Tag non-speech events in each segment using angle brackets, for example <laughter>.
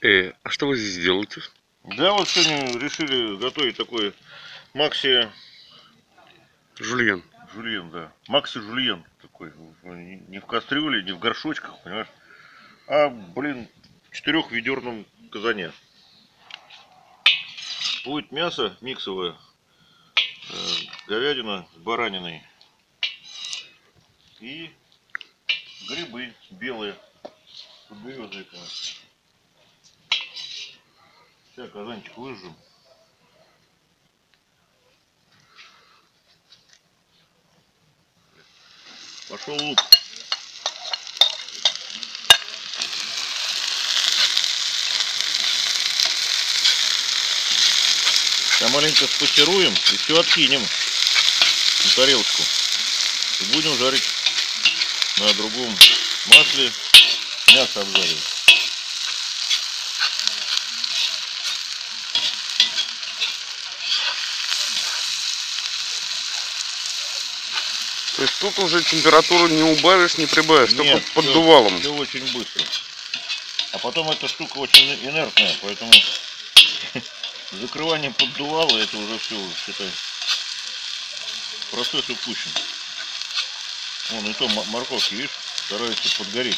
Э, а что вы здесь делаете? Да, вот сегодня решили готовить такой Макси Жульен. Жульен, да. Макси Жульен такой. Не в кастрюле, не в горшочках, понимаешь? А, блин, в четырехведерном казане. Будет мясо миксовое, э, говядина с бараниной и грибы белые, подберезовиками. Сейчас казанчик выжжем. Пошел лук. Сейчас маленько спассируем и все откинем на тарелочку. И будем жарить на другом масле мясо обжаривать. Есть тут уже температуру не убавишь, не прибавишь, только Нет, под всё- дувалом. всё очень быстро. А потом эта штука очень инертная, поэтому <laughs> закрывание поддувала это уже все, считай, процесс упущен. Вон и то морковки, видишь, стараются подгореть.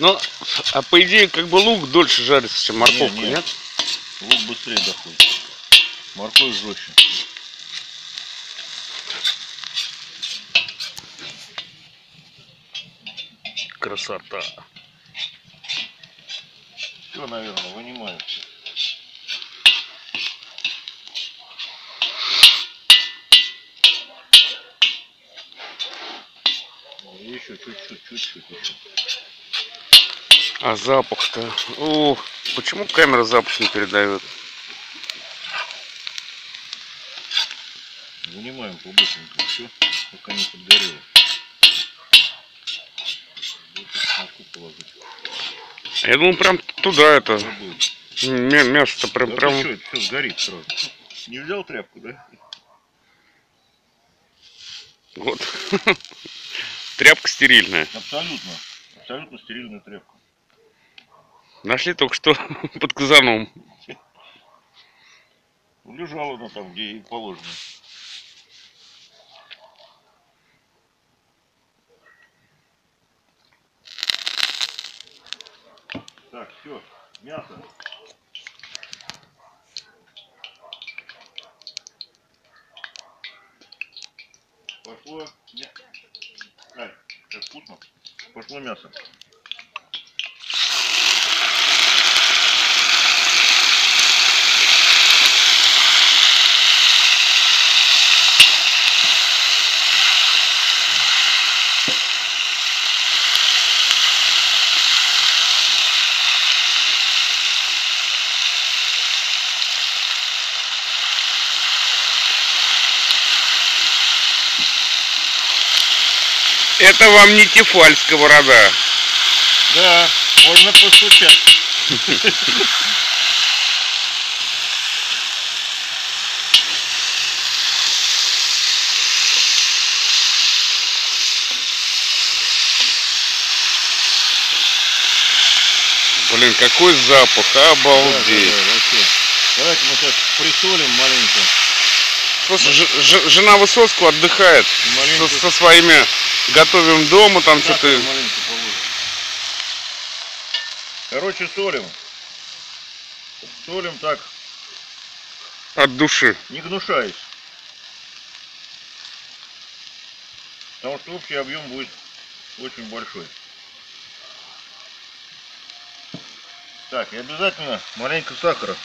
Ну, а по идее, как бы лук дольше жарится, чем морковка, Не, не. нет? Лук быстрее доходит. Морковь жестче. Красота. Все, наверное, вынимаю. Еще чуть-чуть, чуть-чуть. А запах-то... Ух, почему камера запах не передает? Вынимаем побыстренько все, пока не подгорело. Вот тут смолку положить. Я думал, прям туда это... Мясо-то прям... Да прям... что, это все сгорит сразу. Не взял тряпку, да? Вот. <laughs> Тряпка стерильная. Абсолютно. Абсолютно стерильная тряпка. Нашли только что <laughs> под казаном. Лежала она там, где и положено. Так, все, мясо. Пошло. Ай, как вкусно. Пошло мясо. Это вам не тефаль сковорода. Да, можно постучать. Блин, какой запах, Да, да, обалдеть. да, вообще. Давайте мы сейчас присолим маленько. Слушай, жена Высоцкого отдыхает Маленько. со, со своими готовим дома, там что-то. Короче, солим. Солим так, От души. не гнушаясь. Потому что общий объем будет очень большой. Так, и обязательно маленько сахара.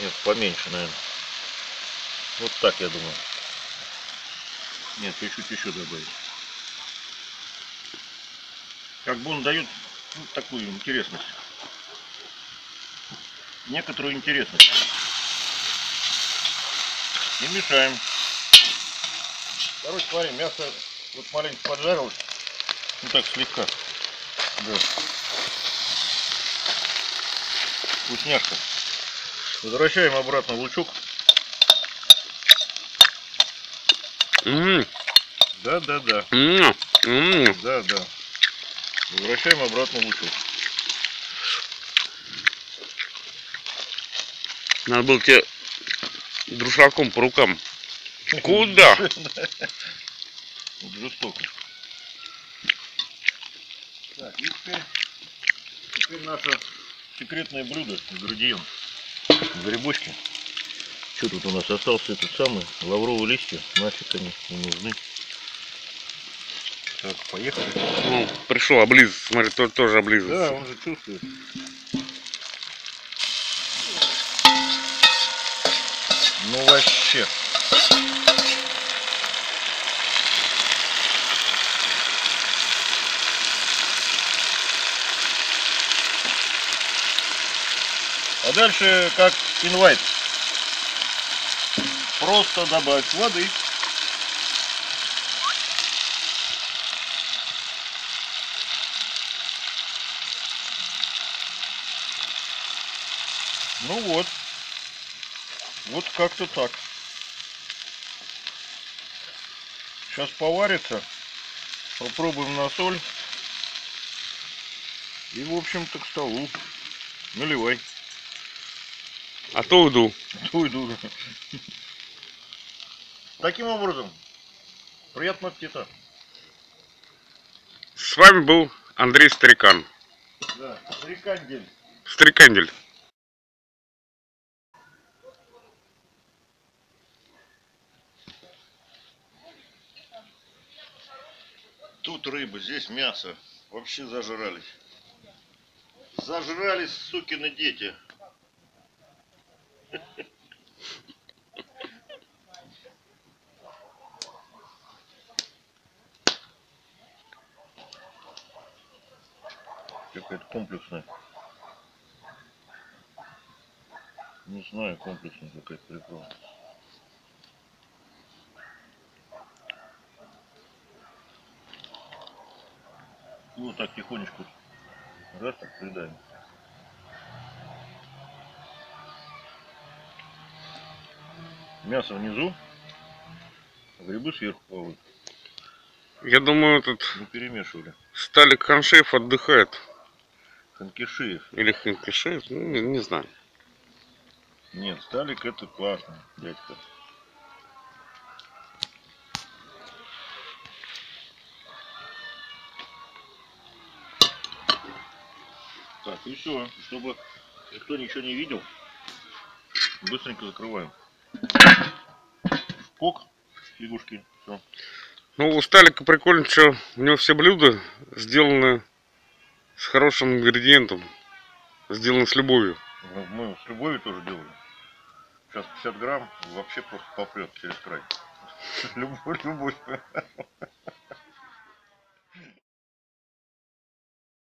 Нет, поменьше, наверное. Вот так, я думаю. Нет, чуть-чуть еще добавить. Как бы он дает ну, такую интересность. Некоторую интересность. Не мешаем. Короче, смотри, мясо вот маленько поджарилось. Ну так слегка. Да. Вкусняшка. Возвращаем обратно лучок. Да, да, да. Да, да. Возвращаем обратно в утюг. Надо было тебе друшаком по рукам. Куда? <laughs> Жестоко. Так, и теперь, теперь наше секретное блюдо, ингредиент. Грибочки. Что тут у нас остался этот самый лавровые листья, нафиг они не нужны. Так, поехали. Ну, пришел облиз, смотри, тот тоже Да, облизывается. он же чувствует. Ну вообще. А дальше как инвайт. Просто добавить воды. Ну вот. Вот как-то так. Сейчас поварится. Попробуем на соль. И, в общем-то, к столу. Наливай. А то уйду. Уйду. Таким образом, приятного аппетита. С вами был Андрей Старикан. Да, рекандель. Старикандель. Тут рыба, здесь мясо. Вообще зажрались. Зажрались, сукины дети. Какая-то комплексная. Не знаю, комплексная какая-то прикол. И вот так тихонечку раз так придаем. Мясо внизу, грибы сверху плавают. Я думаю, этот Не перемешивали. Сталик Ханшеев отдыхает. Ханкишиев. Или Ханкишеев, ну, не, не знаю. Нет, Сталик это классно, дядька. Так, и все, чтобы никто ничего не видел, быстренько закрываем. Кок, фигушки, все. Ну, у Сталика прикольно, что у него все блюда сделаны с хорошим ингредиентом. Сделаны с любовью. Мы с любовью тоже делали. Сейчас 50 грамм вообще просто попрет через край. <laughs> Любовь, любовь.